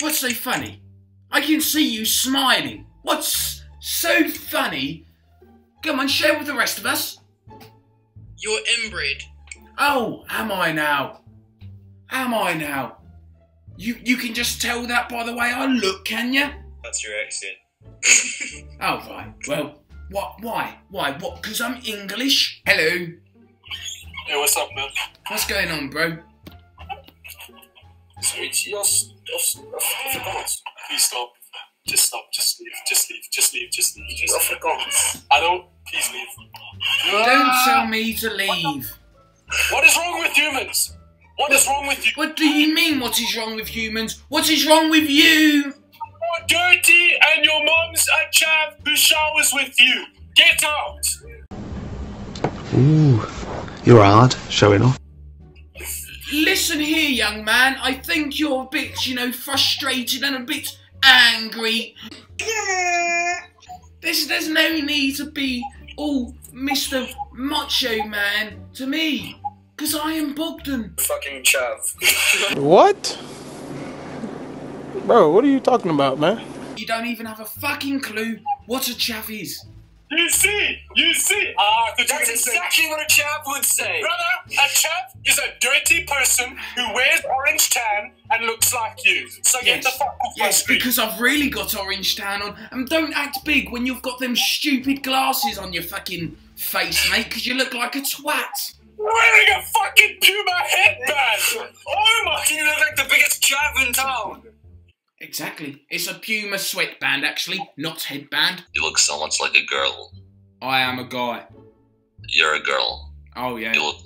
What's so funny? I can see you smiling. What's so funny? Come on, share with the rest of us. You're inbred. Oh, am I now? Am I now? You you can just tell that by the way I look, can you? That's your accent. Oh right. Well, what? Why? Why? What? Because I'm English. Hello. Hey, what's up, man? What's going on, bro? Sweet, you're off, off, off the guns. Please stop. Just stop. Just leave. Just leave. Just leave. Just leave. Just off the. I don't. Please leave. Don't tell me to leave. What is wrong with humans? What is wrong with you? What do you mean? What is wrong with humans? What is wrong with you? You're dirty, and your mom's a chap who showers with you. Get out. Ooh, you're hard, showing off. Listen here, young man. I think you're a bit, you know, frustrated and a bit angry. There's, there's no need to be all Mr. Macho Man to me. Because I am Bogdan. Fucking chav. What? Bro, what are you talking about, man? You don't even have a fucking clue what a chaff is. You see, you see. Ah, that's exactly what a chap would say. Brother, a chap is a dirty person who wears orange tan and looks like you. So get the fuck off my Yes, street. because I've really got orange tan on. And don't act big when you've got them stupid glasses on your fucking face, mate, because you look like a twat. wearing a fucking Puma headband. Oh my! You look like the biggest chap in town. Exactly. It's a Puma sweatband, actually, not headband. You look so much like a girl. I am a guy. You're a girl. Oh, yeah. You look,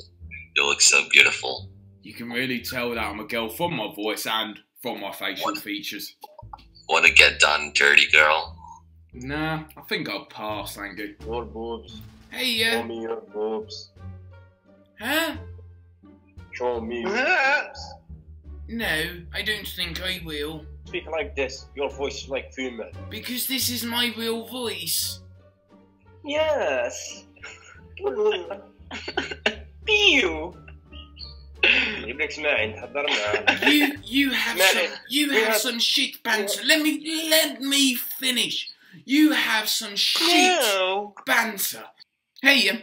you look so beautiful. You can really tell that I'm a girl from my voice and from my facial features. Want to get done, dirty girl? Nah, I think I'll pass, thank you. Your boobs. Hey, yeah. Show me your boobs. Huh? Show me your boobs. No, I don't think I will Speak like this. Your voice is like female. Because this is my real voice. Yes. بيو يبلك اسمعي نتحضر معاه You you have Man, some you we have have- some shit banter. Let me let me finish. You have some shit No. banter. Hey, yeah.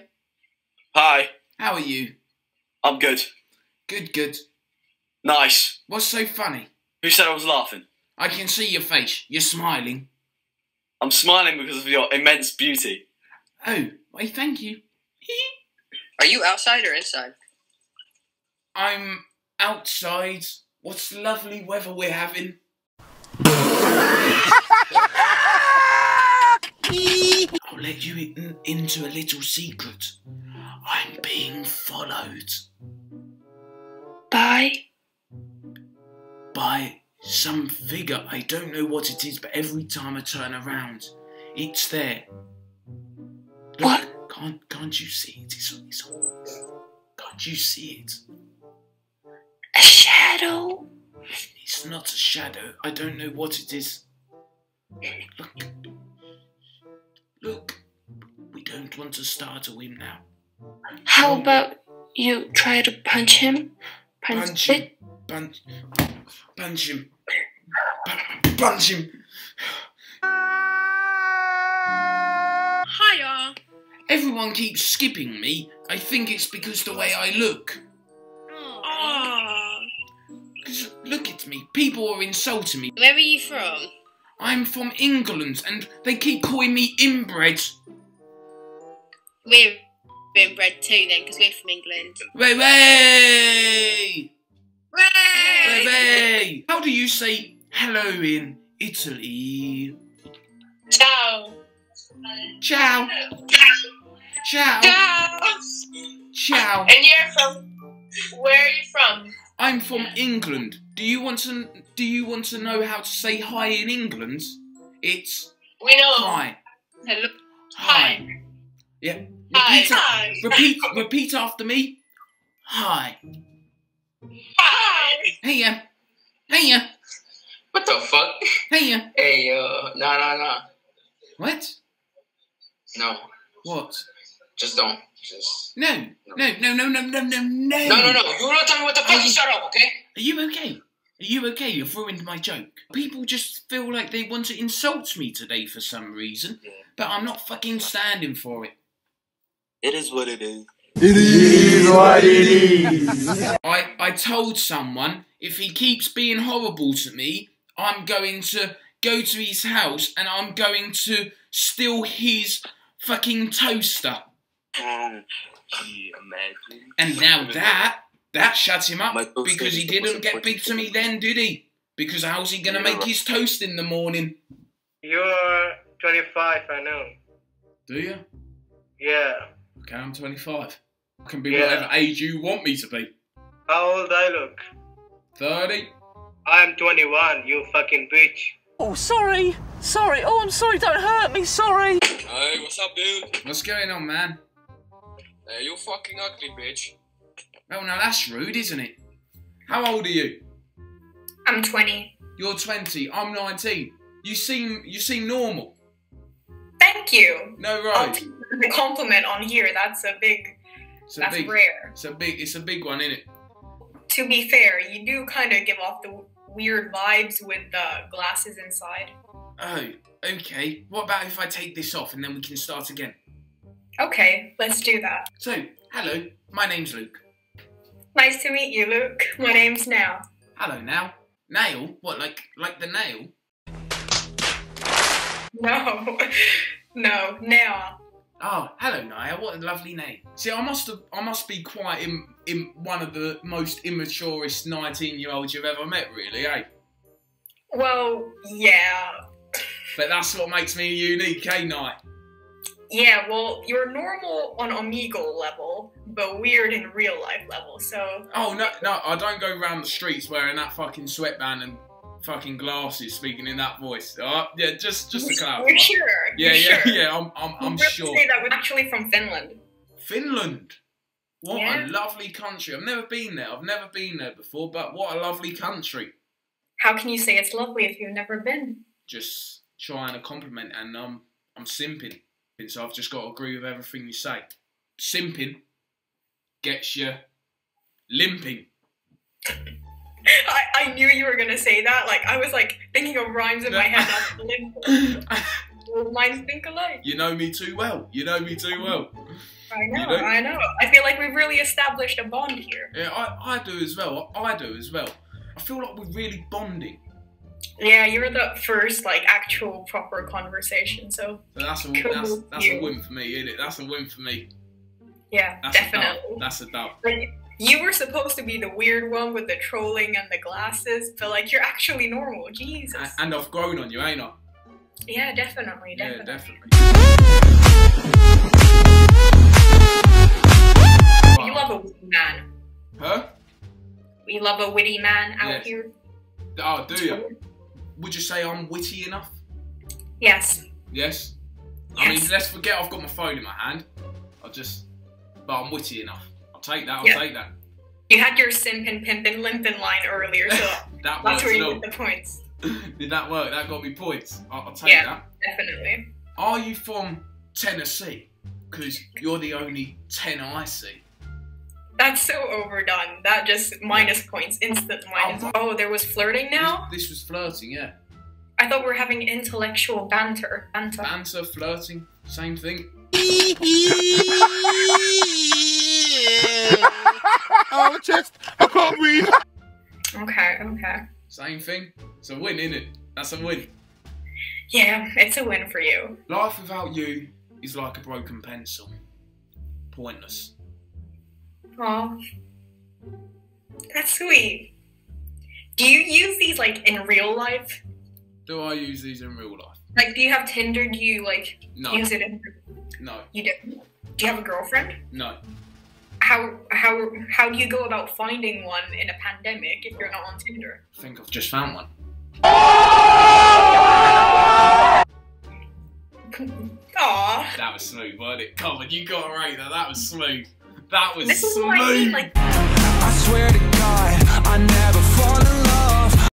Hi, How are you? I'm good. Good, good. Nice. What's so funny? who said I was laughing? I can see your face. You're smiling. I'm smiling because of your immense beauty. Oh, why, thank you. Are you outside or inside? I'm outside. What's the lovely weather we're having? I'll let you in, into a little secret. I'm being followed Bye. By some figure. I don't know what it is, but every time I turn around, it's there. Look, What? Can't can't you see it? It's, it's can't you see it? A shadow. It's not a shadow. I don't know what it is. Look. Look. We don't want to start a whim now. How about you try to punch him? Punch, Punch it? him. Punch. Punch him. Pu- Punch him. Hiya. Everyone keeps skipping me. I think it's because the way I look. 'Cause look at me. People are insulting me. Where are you from? I'm from England and they keep calling me inbred. We're inbred too then, because we're from England. Way way! Hooray! How do you say hello in Italy? Ciao. Ciao. Ciao. Ciao. Ciao. And you're from? Where are you from? I'm from England. Do you want to do you want to know how to say hi in England? It's We know. hi. Hello. Hi. Yeah. Repeat, Hi. repeat repeat after me. Hi. Hi. Hey yeah. Hey yeah. What the fuck? Hey yeah. Hey, uh, no, no, no. What? No, What? just don't. Just. No. No, no, no, no, no, no, no. No, no, no. You don't tell me what the fuck. You shut up, okay? Are you okay? Are you okay? You've ruined my joke. People just feel like they want to insult me today for some reason, Yeah. but I'm not fucking standing for it. It is what it is. I, I told someone if he keeps being horrible to me, I'm going to go to his house and I'm going to steal his fucking toaster. Gee. And now that, that shut him up because he is the most didn't get big to me then, did he? Because how's he gonna make his toast in the morning? You're 25, I know. Do you? Yeah. Okay, I'm 25. I can be Yeah. whatever age you want me to be. How old I look? 30? I'm 21, you fucking bitch. Oh, sorry. Sorry. Oh, I'm sorry. Don't hurt me. Sorry. Hey, what's up, dude? What's going on, man? Hey, you fucking ugly bitch. Oh, now that's rude, isn't it? How old are you? I'm 20. You're 20. I'm 19. You seem you seem normal. Thank you. No I'll right. take the compliment on here. That's a big. It's a That's big. rare. It's a big. It's a big one, isn't it? To be fair, you do kind of give off the weird vibes with the glasses inside. Oh, okay. What about if I take this off and then we can start again? Okay, let's do that. So, hello. My name's Luke. Nice to meet you, Luke. My name's Now. Hello now. Nail? What, like like the nail? No, no, Now. Oh, hello Naya. What a lovely name. See, I must have, I must be quite in, in one of the most immaturest nineteen-year-olds you've ever met, really, eh? Well, yeah. But that's what makes me unique, eh, Naya? Yeah, well, you're normal on Omegle level, but weird in real life level, so. Oh no, no, I don't go around the streets wearing that fucking sweatband and fucking glasses, speaking in that voice. Alright, yeah, just just to clarify. Sure? Yeah, yeah, sure? yeah. I'm, I'm, I'm sure. say that we're actually from Finland. Finland. What Yeah. a lovely country. I've never been there. I've never been there before, but what a lovely country. How can you say it's lovely if you've never been? Just trying to compliment and um, I'm simping. So I've just got to agree with everything you say. Simping gets you limping. I, I knew you were gonna say that. Like I was like thinking of rhymes in my head. I was like, "Limp." Lines think alike. you know me too well. You know me too well. I know, You know? I know. I feel like we've really established a bond here. Yeah, I, I do as well. I do as well. I feel like we're really bonding. Yeah, you were the first like actual proper conversation. So So that's a Cool. that's that's a win for me, isn't it? That's a win for me. yeah, That's a definitely. dub. That's a dub. Like, you were supposed to be the weird one with the trolling and the glasses, but like you're actually normal. Jesus. A- And I've grown on you, ain't I? Yeah, definitely, Yeah, definitely. definitely. You love a witty man. Huh? We love a witty man out Yes. here. Oh, do you? Would you say I'm witty enough? Yes. Yes. I mean, let's forget I've got my phone in my hand. I'll just, but I'm witty enough. I'll take that. I'll Yeah. take that. You had your simpin pimpin limpin line earlier, so That that's where you get the points. Did that work? That got me points. I'll, I'll take Yeah. that. Definitely. Are you from Tennessee? Because you're the only 10 I see. That's so overdone. That just minus points, instant oh, minus. Oh, Oh, there was flirting now? This, this was flirting, yeah. I thought we were having intellectual banter. Banter. Banter, flirting, same thing. Oh, chest. I can't breathe. Okay, okay. Same thing. It's a win, isn't it? That's a win. Yeah, it's a win for you. Life without you is like a broken pencil. Pointless. Aw. That's sweet. Do you use these like in real life? Do I use these in real life? Like, do you have Tinder? Do you like No. use it in? No. You do. Do you have a girlfriend? No. How how how do you go about finding one in a pandemic if you're not on Tinder? I think I've just found one. Aw. That was smooth, wasn't it? Come on, you got it right there. That was smooth. That was This is smooth. what I mean. Like, I swear to God, I never